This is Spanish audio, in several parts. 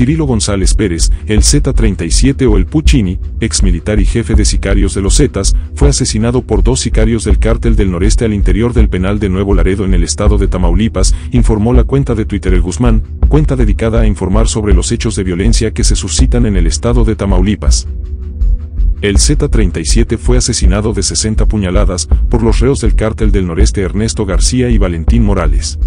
Cirilo González Pérez, el Z-37 o el Puccini, ex militar y jefe de sicarios de los Zetas, fue asesinado por dos sicarios del cártel del noreste al interior del penal de Nuevo Laredo en el estado de Tamaulipas, informó la cuenta de Twitter El Guzmán, cuenta dedicada a informar sobre los hechos de violencia que se suscitan en el estado de Tamaulipas. El Z-37 fue asesinado de 60 puñaladas por los reos del cártel del noreste Ernesto García y Valentín Morales.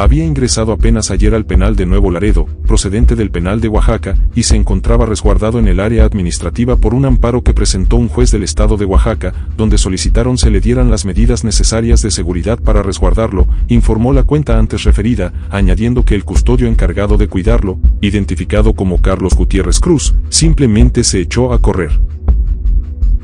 Había ingresado apenas ayer al penal de Nuevo Laredo, procedente del penal de Oaxaca, y se encontraba resguardado en el área administrativa por un amparo que presentó un juez del estado de Oaxaca, donde solicitaron se le dieran las medidas necesarias de seguridad para resguardarlo, informó la cuenta antes referida, añadiendo que el custodio encargado de cuidarlo, identificado como Carlos Gutiérrez Cruz, simplemente se echó a correr.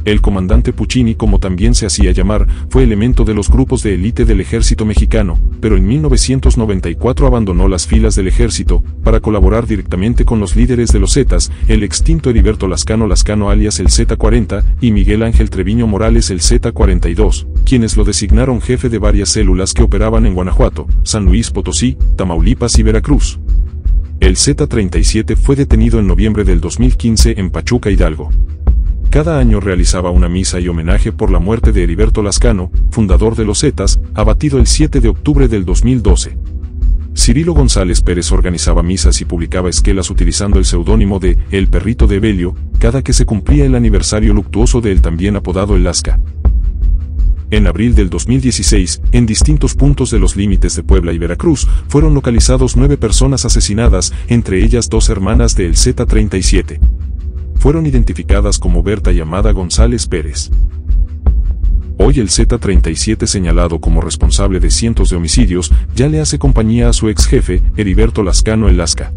El comandante Puccini, como también se hacía llamar, fue elemento de los grupos de élite del ejército mexicano, pero en 1994 abandonó las filas del ejército, para colaborar directamente con los líderes de los Zetas, el extinto Heriberto Lascano Lascano alias el Z-40, y Miguel Ángel Treviño Morales el Z-42, quienes lo designaron jefe de varias células que operaban en Guanajuato, San Luis Potosí, Tamaulipas y Veracruz. El Z-37 fue detenido en noviembre del 2015 en Pachuca Hidalgo. Cada año realizaba una misa y homenaje por la muerte de Heriberto Lascano, fundador de los Zetas, abatido el 7 de octubre del 2012. Cirilo González Pérez organizaba misas y publicaba esquelas utilizando el seudónimo de El Perrito de Belio, cada que se cumplía el aniversario luctuoso de él también apodado El Lasca. En abril del 2016, en distintos puntos de los límites de Puebla y Veracruz, fueron localizados nueve personas asesinadas, entre ellas dos hermanas del Z-37 fueron identificadas como Berta y Amada González Pérez. Hoy el Z-37 señalado como responsable de cientos de homicidios ya le hace compañía a su ex jefe, Heriberto Lascano Lasca.